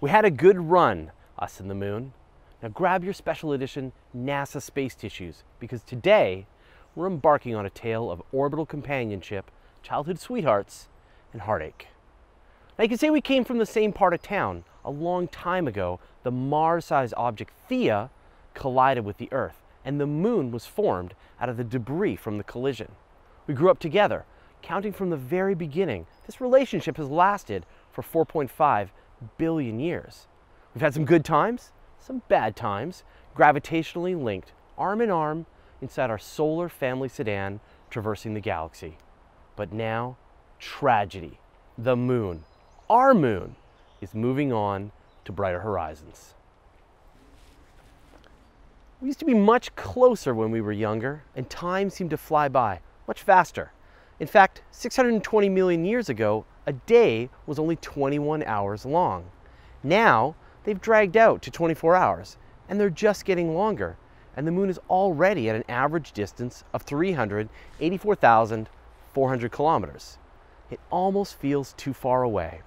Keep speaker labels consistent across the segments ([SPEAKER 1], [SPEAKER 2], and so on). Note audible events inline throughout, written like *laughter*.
[SPEAKER 1] We had a good run, us and the moon. Now grab your special edition NASA space tissues because today we're embarking on a tale of orbital companionship, childhood sweethearts, and heartache. Now you can say we came from the same part of town. A long time ago, the Mars-sized object Theia collided with the Earth, and the moon was formed out of the debris from the collision. We grew up together, counting from the very beginning. This relationship has lasted for 4.5 billion years. We've had some good times, some bad times, gravitationally linked, arm in arm, inside our solar family sedan, traversing the galaxy. But now, tragedy. The moon, our moon, is moving on to brighter horizons. We used to be much closer when we were younger, and time seemed to fly by much faster. In fact, 620 million years ago, a day was only 21 hours long. Now, they've dragged out to 24 hours, and they're just getting longer. And the moon is already at an average distance of 384,400 kilometers. It almost feels too far away.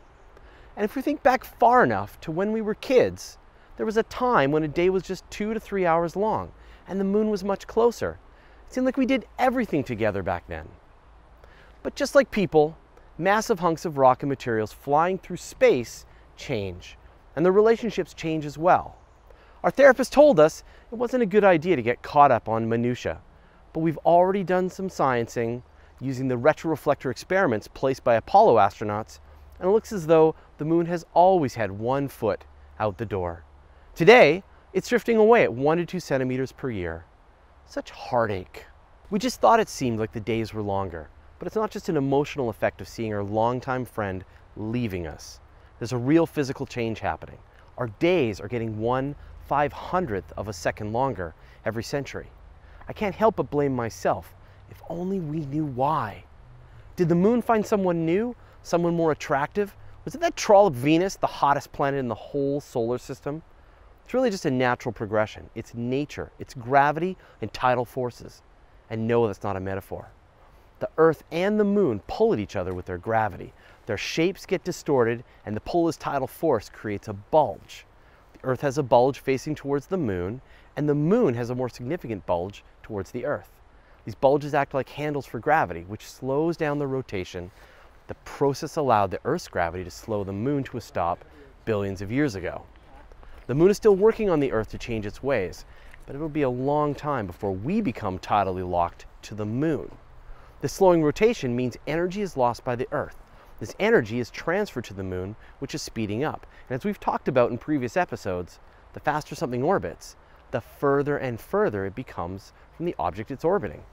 [SPEAKER 1] And if we think back far enough to when we were kids, there was a time when a day was just two to three hours long, and the moon was much closer. It seemed like we did everything together back then. But just like people, massive hunks of rock and materials flying through space change, and the relationships change as well. Our therapist told us it wasn't a good idea to get caught up on minutia, but we've already done some sciencing using the retroreflector experiments placed by Apollo astronauts, and it looks as though the moon has always had one foot out the door. Today, it's drifting away at one to two centimeters per year. Such heartache. We just thought it seemed like the days were longer, but it's not just an emotional effect of seeing our longtime friend leaving us. There's a real physical change happening. Our days are getting one five hundredth of a second longer every century. I can't help but blame myself. If only we knew why. Did the moon find someone new, someone more attractive? Was it that Trollop Venus, the hottest planet in the whole solar system? It's really just a natural progression. It's nature, it's gravity and tidal forces. And no, that's not a metaphor. The Earth and the moon pull at each other with their gravity. Their shapes get distorted, and the pull as tidal force creates a bulge. The Earth has a bulge facing towards the moon, and the moon has a more significant bulge towards the Earth. These bulges act like handles for gravity, which slows down the rotation. The process allowed the Earth's gravity to slow the moon to a stop billions of years ago. The moon is still working on the Earth to change its ways, but it'll be a long time before we become tidally locked to the moon. The slowing rotation means energy is lost by the Earth. This energy is transferred to the moon, which is speeding up. And as we've talked about in previous episodes, the faster something orbits, the further and further it becomes from the object it's orbiting.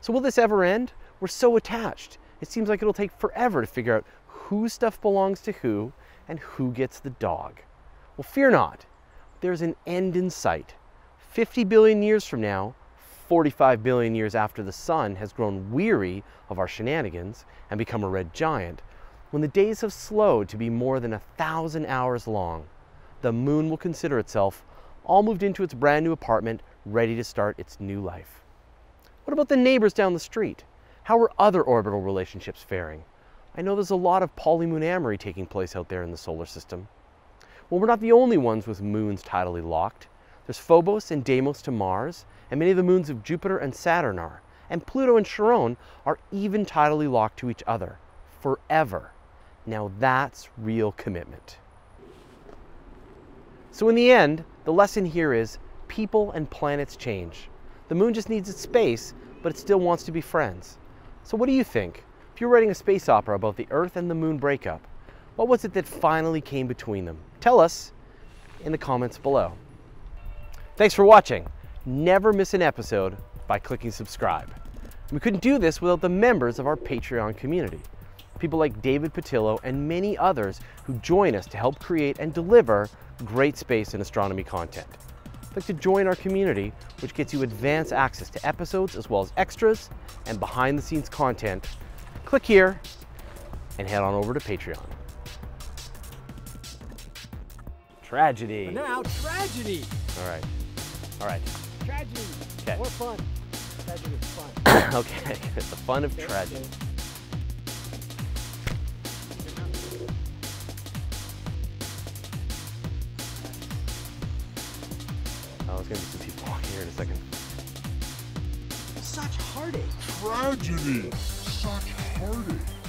[SPEAKER 1] So will this ever end? We're so attached. It seems like it'll take forever to figure out whose stuff belongs to who and who gets the dog. Well, fear not. There's an end in sight. 50 billion years from now, 45 billion years after the sun has grown weary of our shenanigans and become a red giant, when the days have slowed to be more than a thousand hours long, the moon will consider itself all moved into its brand new apartment, ready to start its new life. What about the neighbors down the street? How are other orbital relationships faring? I know there's a lot of polymoonamory taking place out there in the solar system. Well, we're not the only ones with moons tidally locked. There's Phobos and Deimos to Mars, and many of the moons of Jupiter and Saturn are. And Pluto and Charon are even tidally locked to each other forever. Now that's real commitment. So in the end, the lesson here is people and planets change. The moon just needs its space, but it still wants to be friends. So what do you think? If you're writing a space opera about the Earth and the moon breakup, what was it that finally came between them? Tell us in the comments below. Thanks for watching. Never miss an episode by clicking subscribe. We couldn't do this without the members of our Patreon community people like David Patillo and many others who join us to help create and deliver great space and astronomy content. I'd like to join our community, which gets you advanced access to episodes as well as extras and behind the scenes content. Click here and head on over to Patreon. Tragedy.
[SPEAKER 2] But now, tragedy.
[SPEAKER 1] All right. All right.
[SPEAKER 2] Tragedy
[SPEAKER 1] okay.
[SPEAKER 2] More fun. Tragedy is fun. *coughs*
[SPEAKER 1] okay, it's *laughs* the fun of
[SPEAKER 2] okay.
[SPEAKER 1] tragedy. Oh, there's gonna be some people walking here in a second.
[SPEAKER 2] Such heartache.
[SPEAKER 3] Tragedy. Such heartache.